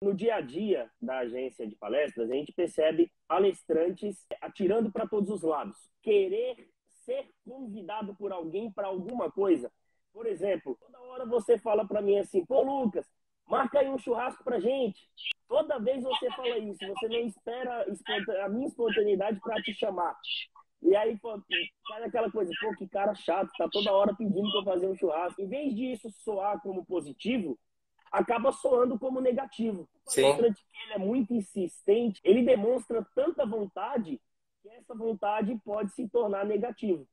No dia a dia da agência de palestras, a gente percebe palestrantes atirando para todos os lados. Querer ser convidado por alguém para alguma coisa. Por exemplo, toda hora você fala para mim assim, pô, Lucas, marca aí um churrasco pra gente. Toda vez você fala isso, você não espera a minha espontaneidade para te chamar. E aí, pô, faz aquela coisa, pô, que cara chato, tá toda hora pedindo pra fazer um churrasco. Em vez disso soar como positivo, acaba soando como negativo. Sim. O ele é muito insistente, ele demonstra tanta vontade que essa vontade pode se tornar negativa.